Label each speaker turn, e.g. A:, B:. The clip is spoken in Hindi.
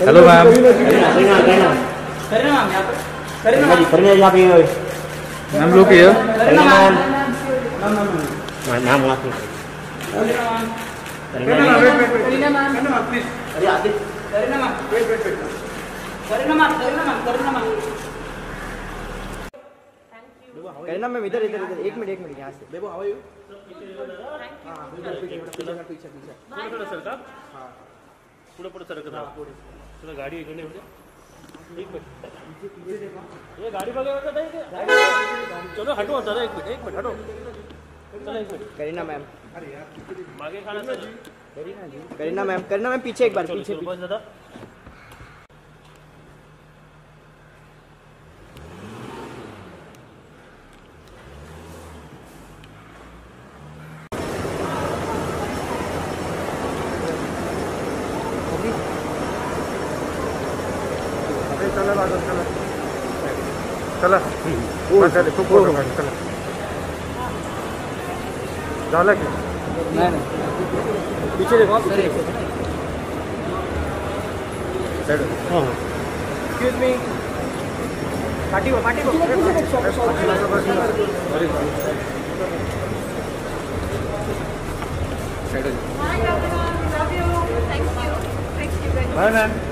A: Hello ma'am
B: ma'am
A: look
C: ma'am वहाँ
B: पे
C: अरे आदित्य
B: करीना मैम करीना मैम
D: इधर इधर इधर एक मिनट एक मिनट यहाँ से।
E: बेबो हाउ आर यू
F: पुढे सरका पुढे पुढे सरकत राहा तुला गाडी इकडे म्हणजे एक मिनिट। ये गाडी. चलो हटो चला एक मिनिट एक मिनिट हटो। चला एक मिनिट।
D: करीना मैम।
F: मागे खाना sir.
D: Kareena ma'am Kareena ma'am पीछे एक बार पीछे
F: चलो दादा
E: चला चला चला काढले चला झालं की
D: नहीं पीछे देखो आप एक्सक्यूज मी पार्टी को पार्टी को
G: Bye,